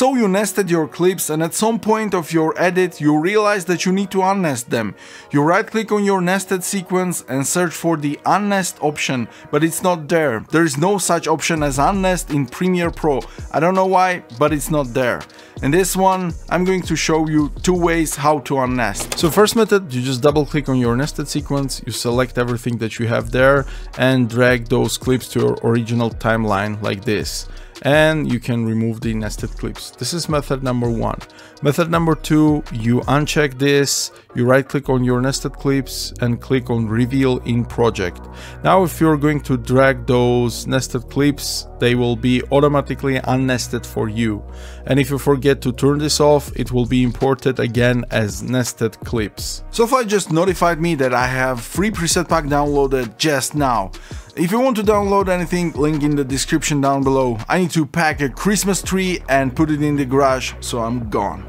So you nested your clips and at some point of your edit you realize that you need to unnest them. You right click on your nested sequence and search for the unnest option, but it's not there. There is no such option as unnest in Premiere Pro. I don't know why, but it's not there. In this one, I'm going to show you two ways how to unnest. So first method, you just double click on your nested sequence, you select everything that you have there and drag those clips to your original timeline like this and you can remove the nested clips. This is method number one. Method number two, you uncheck this, you right click on your nested clips and click on reveal in project. Now if you're going to drag those nested clips, they will be automatically unnested for you. And if you forget to turn this off, it will be imported again as nested clips. Sellfy just notified me that I have free preset pack downloaded just now. If you want to download anything, link in the description down below. I need to pack a Christmas tree and put it in the garage, so I'm gone.